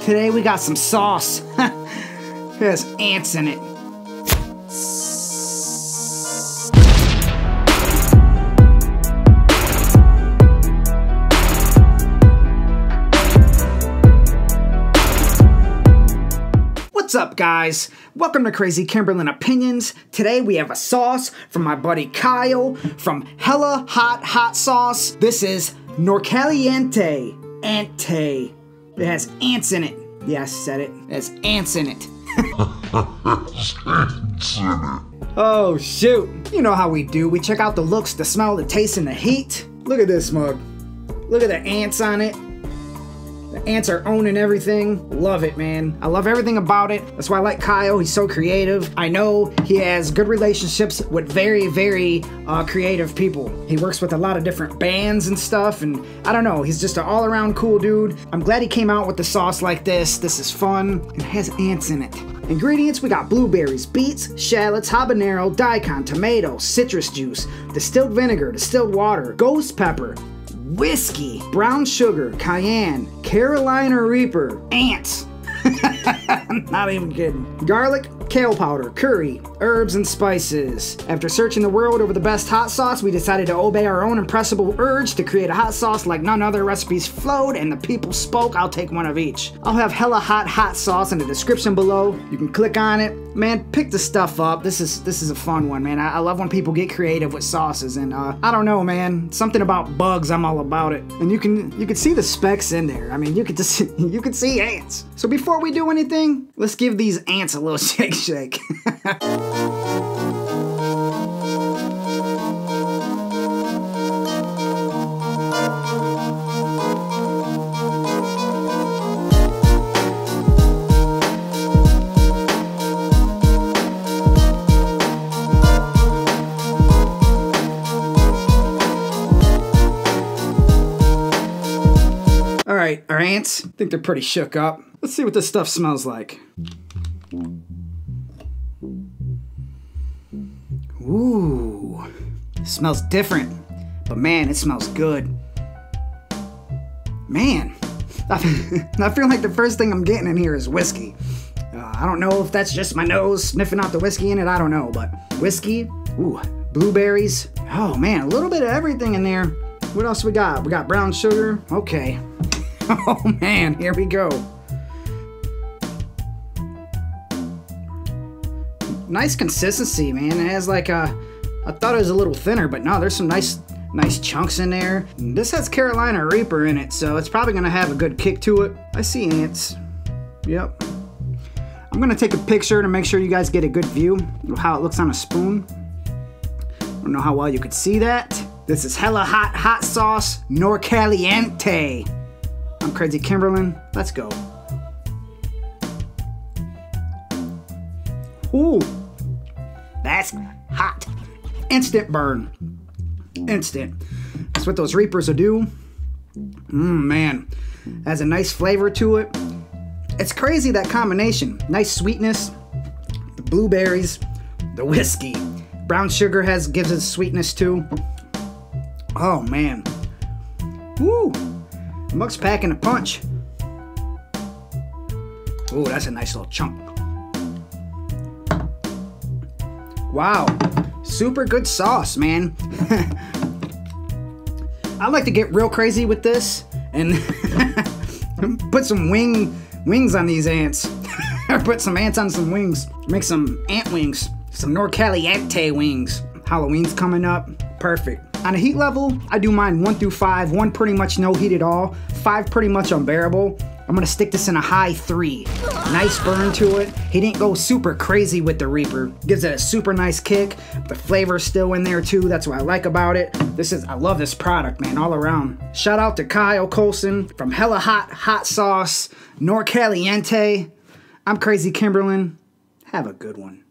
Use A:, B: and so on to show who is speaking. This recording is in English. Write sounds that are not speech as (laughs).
A: Today we got some sauce. (laughs) There's ants in it. What's up, guys? Welcome to Krazy Kimberlin Opinions. Today we have a sauce from my buddy Kyle from Hella Hot Hot Sauce. This is Norcaliante Ante. It has ants in it. Yeah, I said it. It has ants in it. (laughs) oh, shoot. You know how we do. We check out the looks, the smell, the taste, and the heat. Look at this mug. Look at the ants on it. The ants are owning everything. Love it, man. I love everything about it. That's why I like Kyle. He's so creative. I know he has good relationships with very, very uh, creative people. He works with a lot of different bands and stuff, and I don't know. He's just an all around cool dude. I'm glad he came out with the sauce like this. This is fun. It has ants in it. Ingredients we got blueberries, beets, shallots, habanero, daikon, tomato, citrus juice, distilled vinegar, distilled water, ghost pepper, whiskey, brown sugar, cayenne, Carolina Reaper, ants. (laughs) Not even kidding. Garlic, kale powder, curry, herbs, and spices. After searching the world over the best hot sauce, we decided to obey our own impressible urge to create a hot sauce like none other recipes flowed, and the people spoke. I'll take one of each. I'll have hella hot hot sauce in the description below. You can click on it. Man, pick the stuff up. This is this is a fun one, man. I, I love when people get creative with sauces, and uh, I don't know, man. Something about bugs, I'm all about it. And you can you can see the specks in there. I mean, you could just (laughs) you could see ants. So before we do anything, let's give these ants a little (laughs) shake shake. (laughs) All right, our ants, I think they're pretty shook up. Let's see what this stuff smells like. Ooh, smells different, but man, it smells good. Man, (laughs) I feel like the first thing I'm getting in here is whiskey. Uh, I don't know if that's just my nose sniffing out the whiskey in it, I don't know, but whiskey, ooh, blueberries. Oh man, a little bit of everything in there. What else we got? We got brown sugar. Okay. (laughs) Oh man, here we go. Nice consistency, man. It has like a. I thought it was a little thinner, but no, there's some nice, nice chunks in there. This has Carolina Reaper in it, so it's probably gonna have a good kick to it. I see ants. Yep. I'm gonna take a picture to make sure you guys get a good view of how it looks on a spoon. I don't know how well you could see that. This is hella hot hot sauce Norcaliante. I'm Krazy Kimberlin. Let's go. Ooh, that's hot. Instant burn. Instant. That's what those Reapers will do. Mmm, man. Has a nice flavor to it. It's crazy that combination. Nice sweetness, the blueberries, the whiskey. Brown sugar has gives it sweetness too. Oh man. Woo! Mug's packing a punch. Ooh, that's a nice little chunk. Wow, super good sauce, man. (laughs) I like to get real crazy with this and (laughs) put some wing wings on these ants. (laughs) put some ants on some wings. Make some ant wings. Some Norcaliante wings. Halloween's coming up. Perfect. On a heat level, I do mine one through five. One pretty much no heat at all. Five pretty much unbearable. I'm gonna stick this in a high three. Nice burn to it. He didn't go super crazy with the Reaper. Gives it a super nice kick. The flavor's still in there too. That's what I like about it. This is, I love this product, man, all around. Shout out to Kyle Colson from Hella Hot Hot Sauce, Norcaliante. I'm Krazy Kimberlin. Have a good one.